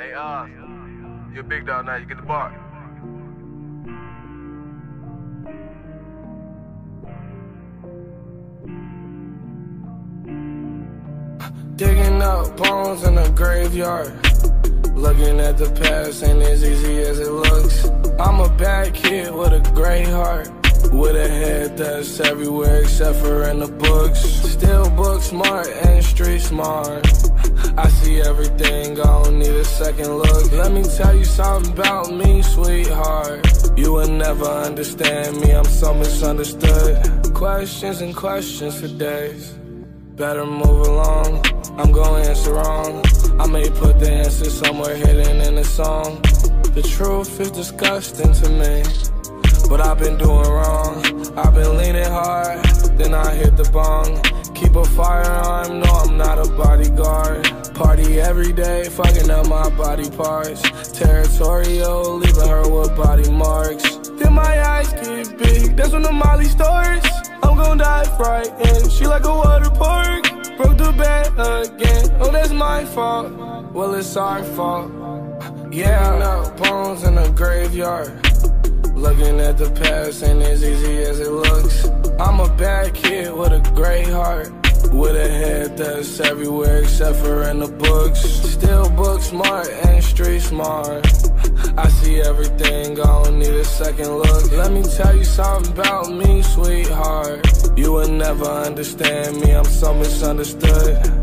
Hey, uh, you're a big dog now. You get the bark. Digging up bones in a graveyard. Looking at the past ain't as easy as it looks. I'm a bad kid with a gray heart. With a head that's everywhere except for in the books. Still book smart and street smart. I see everything, I don't need a second look. Let me tell you something about me, sweetheart. You will never understand me, I'm so misunderstood. Questions and questions for days. Better move along, I'm gonna answer wrong. I may put the answer somewhere hidden in a song. The truth is disgusting to me, but I've been doing wrong. I've been leaning hard, then I hit the bong. Keep a firearm, no, I'm not a bodyguard. Party every day, fucking up my body parts. Territorial, leaving her with body marks. Then my eyes get big, that's when the Molly starts. I'm gonna die frightened. She like a water park. Broke the bed again. Oh, that's my fault. Well, it's our fault. Yeah, no bones in the graveyard. Looking at the past ain't as easy as it looks. I'm a bad kid with a great heart. With a head that's everywhere except for in the books. Still book smart and street smart. I see everything, I don't need a second look. Let me tell you something about me, sweetheart. You will never understand me, I'm so misunderstood.